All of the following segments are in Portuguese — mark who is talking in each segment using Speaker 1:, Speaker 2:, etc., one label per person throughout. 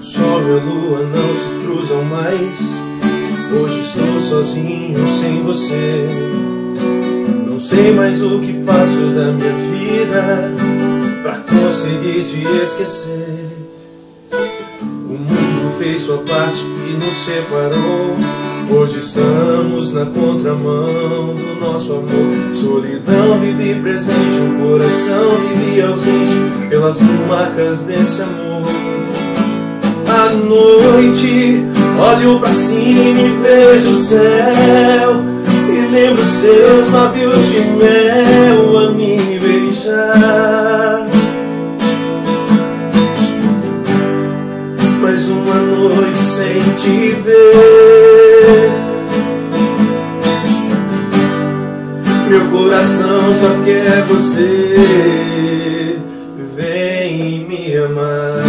Speaker 1: sol e a lua não se cruzam mais. Hoje estou sozinho sem você. Não sei mais o que faço da minha vida pra conseguir te esquecer. O mundo fez sua parte e nos separou. Hoje estamos na contramão do nosso amor. Solidão vive presente, o coração vive ausente pelas marcas desse amor. À noite, olho pra cima e vejo o céu. E lembro seus lábios de mel a me beijar. Mais uma noite sem te ver. Meu coração só quer você. Vem me amar.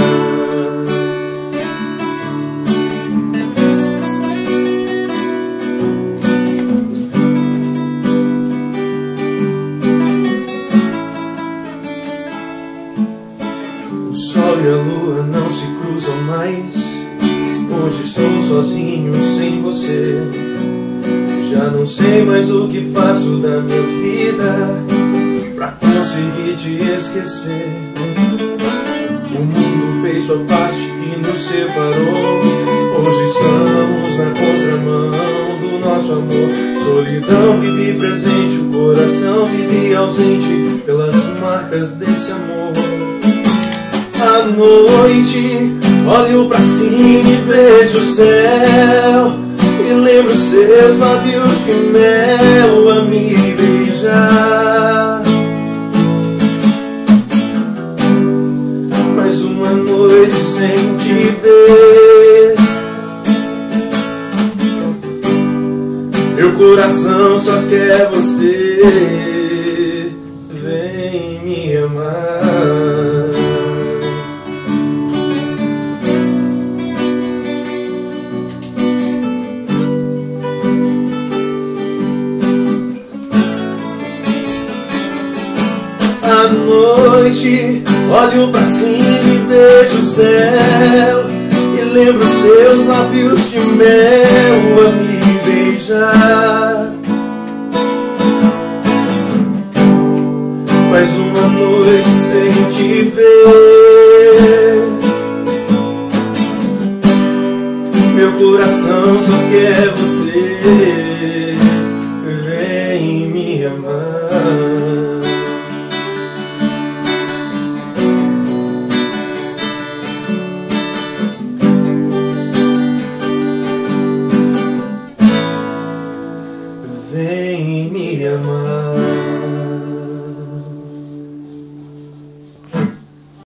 Speaker 1: A lua não se cruzam mais. Hoje estou sozinho sem você. Já não sei mais o que faço da minha vida pra conseguir te esquecer. O mundo fez sua parte e nos separou. Hoje estamos na contramão do nosso amor. Solidão vive presente, o coração vive ausente pelas marcas desse amor. À noite, olho pra cima e vejo o céu. E lembro seus lábios de mel a me beijar. Mais uma noite sem te ver. Meu coração só quer você. Noite, olho pra cima e vejo o céu. E lembro seus lábios de mel a me beijar. Mais uma noite sem te ver. Meu coração só quer você. Me amar.